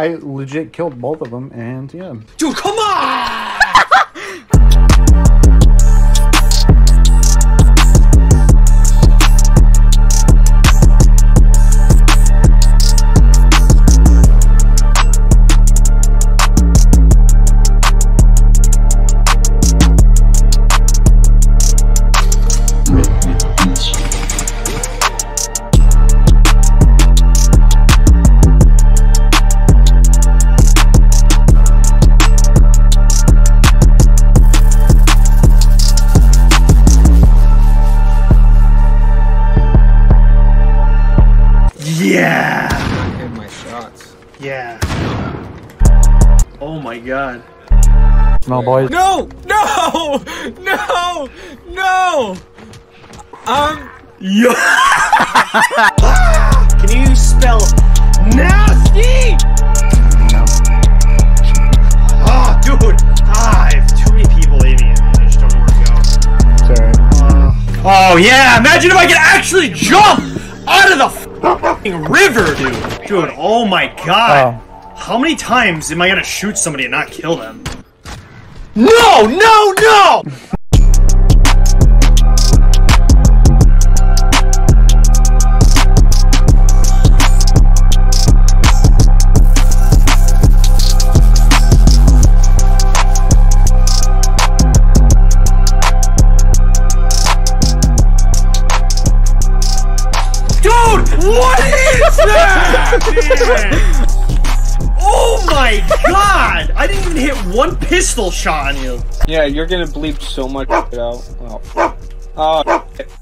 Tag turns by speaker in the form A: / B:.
A: I legit killed both of them, and yeah.
B: Dude, come on!
A: Yeah!
B: Hit my shots.
A: Yeah. Oh my god.
C: No, boys.
B: No! No! No! No! Um.
A: Yo! Can you spell nasty? No. Oh, dude! Ah, I have too many people aiming at. I just don't know where to go.
C: Sorry.
A: Oh yeah! Imagine if I could actually jump out of the fucking river, dude. Dude, oh my god!
C: Oh.
A: How many times am I gonna shoot somebody and not kill them? No! No! No! Oh my god! I didn't even hit one pistol shot on you.
B: Yeah, you're gonna bleep so much out. Oh. Oh.